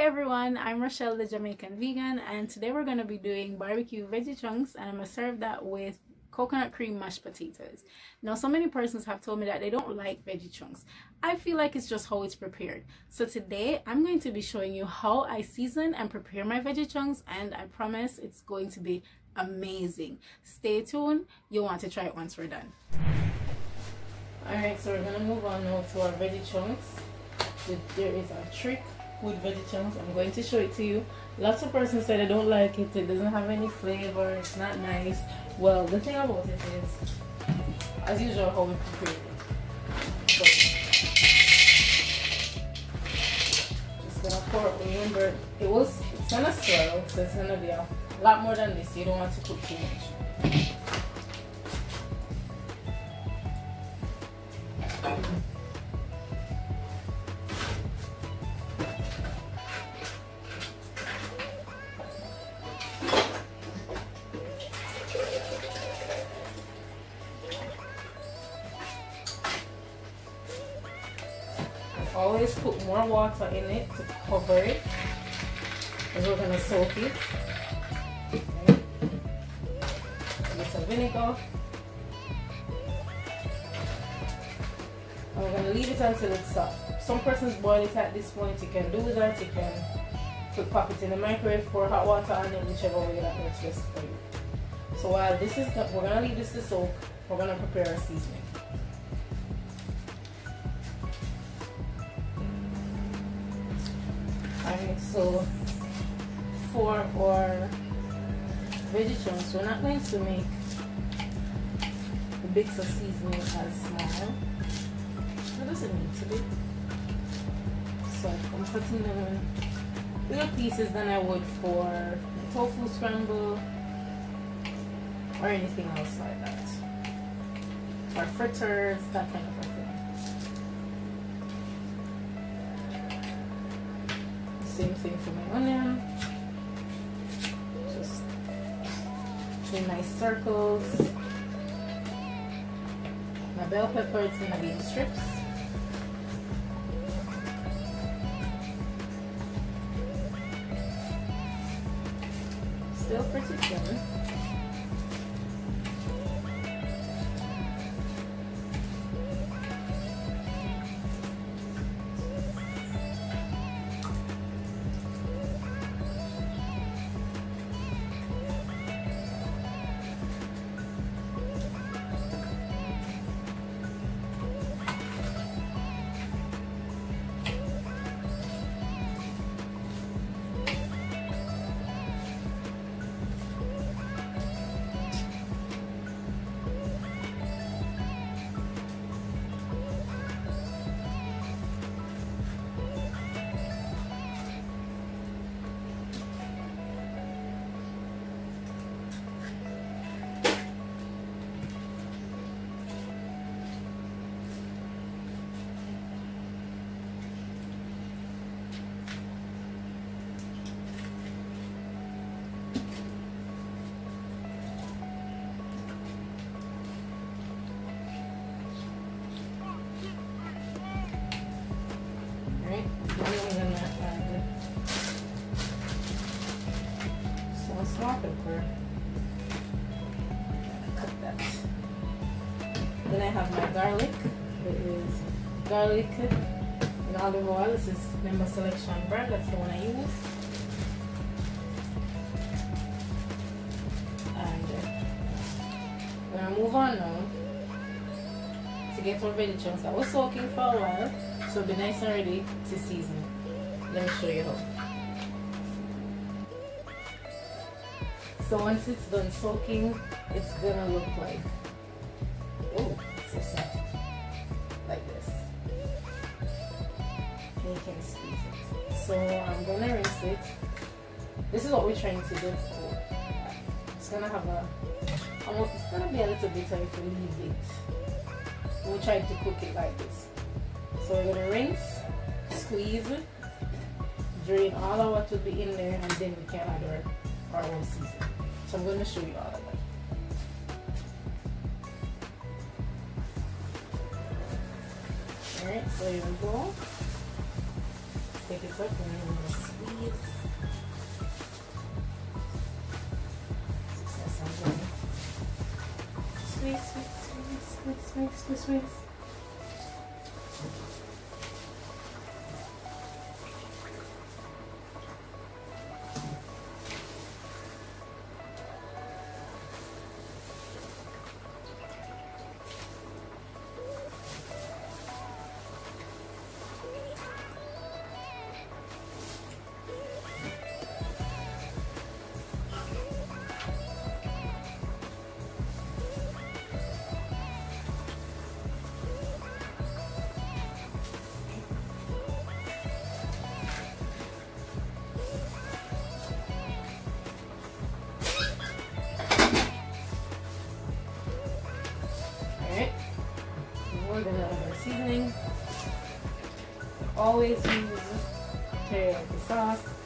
everyone, I'm Rochelle the Jamaican Vegan and today we're going to be doing barbecue veggie chunks and I'm going to serve that with coconut cream mashed potatoes. Now so many persons have told me that they don't like veggie chunks. I feel like it's just how it's prepared. So today I'm going to be showing you how I season and prepare my veggie chunks and I promise it's going to be amazing. Stay tuned, you'll want to try it once we're done. Alright, so we're going to move on now to our veggie chunks. There is a trick with veggie chunks. I'm going to show it to you. Lots of persons say they don't like it. It doesn't have any flavor. It's not nice. Well, the thing about it is, as usual, how we prepare it. So, just gonna pour. Remember, it was. It's gonna swell, so it's gonna be a lot more than this. You don't want to cook too much. Always put more water in it to cover it because we're going to soak it. Okay. A little vinegar. And we're going to leave it until it's soft. Some persons boil it at this point. You can do that. You can put pop it in the microwave, pour hot water on it, whichever way that works best for you. So while this is, we're going to leave this to soak, we're going to prepare our seasoning. So for our vegetables we're not going to make the bits of seasoning as small. It doesn't need to be. So I'm cutting them little pieces than I would for tofu scramble or anything else like that. Or fritters, that kind of thing. Same thing for my onion. Just two nice circles. My bell pepper, it's gonna be in strips. Still pretty thin. Garlic and olive oil. This is Member Selection brand. That's the one I use. And uh, we're gonna move on now to get our vegetables. I was soaking for a while, so be nice and ready to season. Let me show you how. So once it's done soaking, it's gonna look like, Squeeze it. So I'm gonna rinse it. This is what we're trying to do. It's gonna have a, it's gonna be a little bitter if we leave it. We'll try to cook it like this. So we're gonna rinse, squeeze, drain all of what will be in there, and then we can add our, our own seasoning. So I'm to show you all of it. Alright, so here we go. Take this up and I'm gonna squeeze. Squeeze, squeeze, squeeze, squeeze, squeeze, squeeze, squeeze. Always use eh, teriyaki sauce.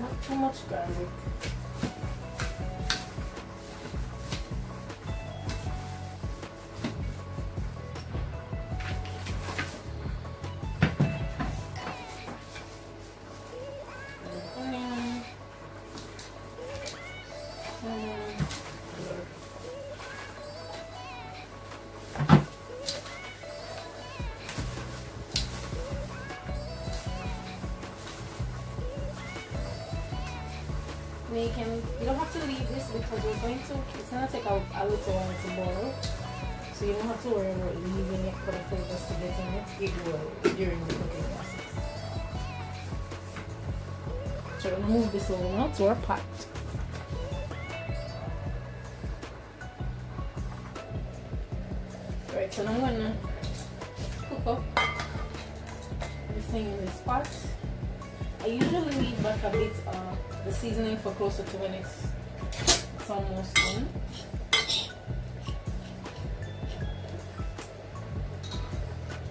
Not too much garlic. Now you you don't have to leave this because we're going to it's gonna take a, a little while to boil. So you don't have to worry about leaving it for the flavors to get in it. It will during the cooking process. So we're gonna move this over now to our pot. Alright, so now I'm gonna cook up this thing in this pot. I usually leave back a bit uh, the seasoning for closer to when it's, it's almost done.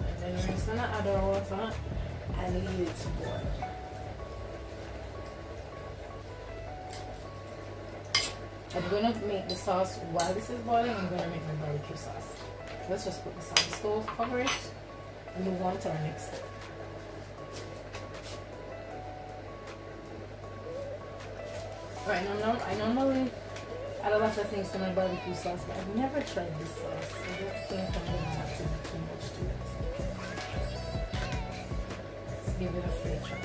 And then we're just gonna add our water and leave it to boil. I'm gonna make the sauce while this is boiling. I'm gonna make my barbecue sauce. Let's just put this on the stove, cover it, and move on to our next step. Right, now, I normally add a lot of things to my barbecue sauce, but I've never tried this sauce. I don't think I'm gonna have to do too much to it. Let's give it a fair try.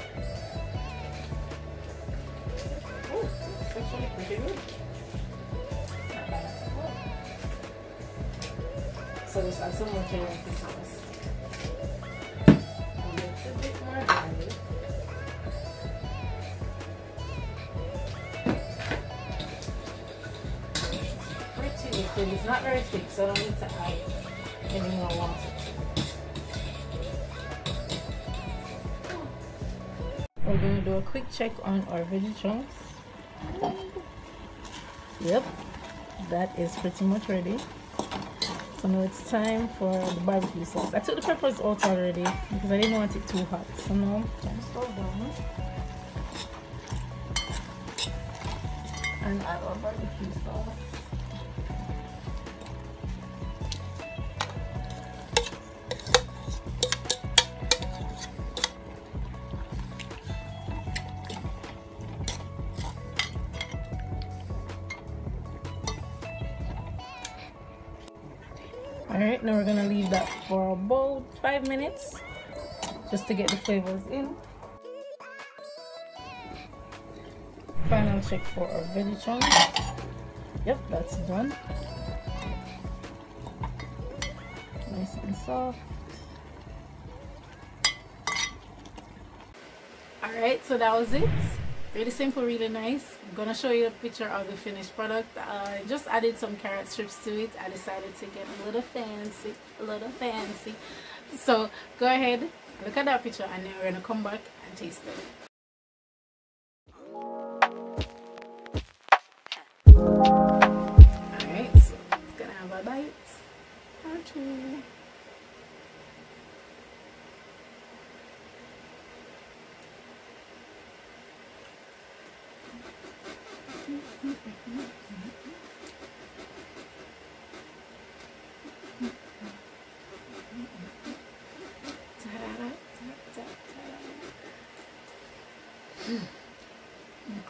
Oh, pretty good. So just add some more teriyaki sauce. Pretty. It's not very thick, so I don't need to add any more water. We're gonna do a quick check on our veggie chunks. Yep, that is pretty much ready. So now it's time for the barbecue sauce. I took the peppers out already because I didn't want it too hot. So now turn the stove down and add our barbecue sauce. Five minutes just to get the flavors in. Final check for our veggie chunks. Yep, that's done. nice and soft all right so that was it really simple really nice gonna show you a picture of the finished product. I just added some carrot strips to it. I decided to get a little fancy a little fancy. So go ahead look at that picture and then we're gonna come back and taste it. Alright, so it's gonna have a bite. Or two.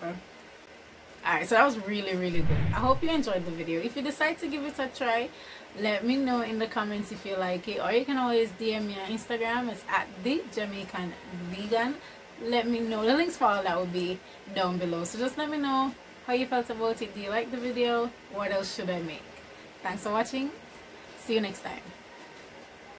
Okay. Alright, so that was really, really good. I hope you enjoyed the video. If you decide to give it a try, let me know in the comments if you like it. Or you can always DM me on Instagram. It's at the Jamaican Vegan. Let me know. The links for all that will be down below. So just let me know how you felt about it. Do you like the video? What else should I make? Thanks for watching. See you next time.